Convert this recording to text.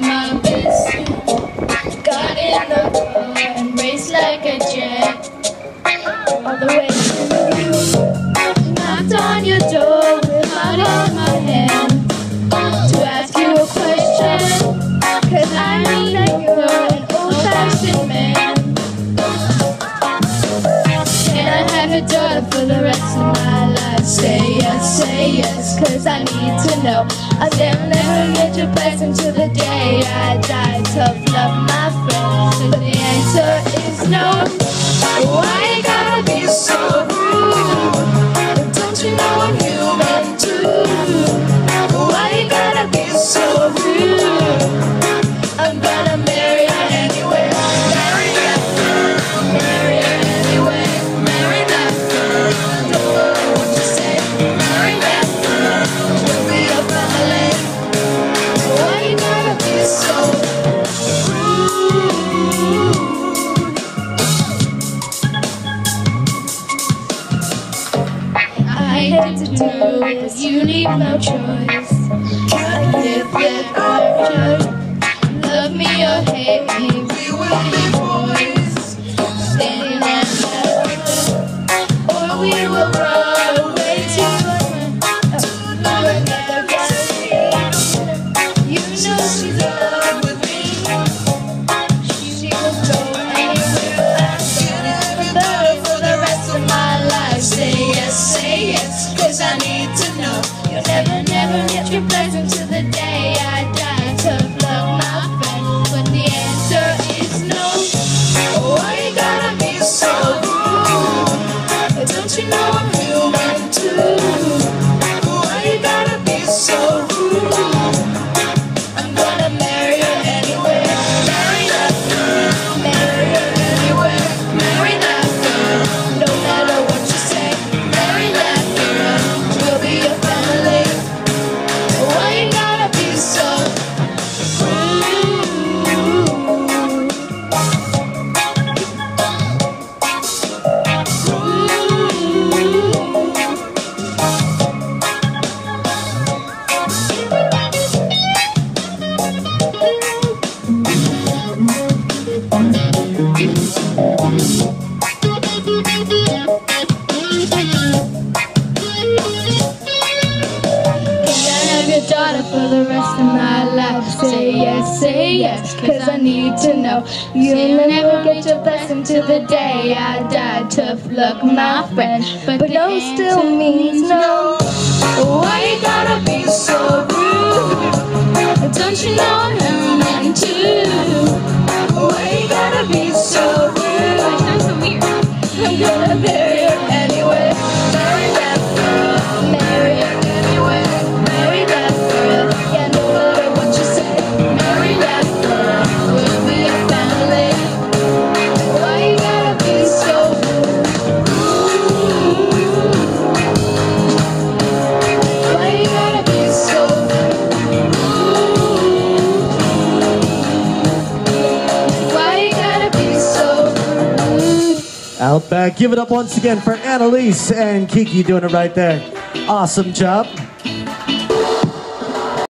my wrist. Got in the car and raced like a jet. All the way to you. Knocked on your door with my in my hand. To ask you a question. Cause I know that an old fashioned man. Can I have your daughter for the rest of my life? Say yes, say yes, cause I need to know. I'll never, never get your blessing till the day I die. Tough love, my friend. But the answer is no. Why gotta be so Hate to do this, you leave no choice. I give it a Love me or hate me, we will be boys. Standing at the or we will run for the rest of my life? Say yes, say yes, cause I need to know. You'll never get your blessing till the day I die. Tough luck, my friend, but no still means no. Outback. Give it up once again for Analise and Kiki doing it right there. Awesome job.